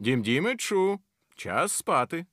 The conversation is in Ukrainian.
Дім Дімичу, час спати.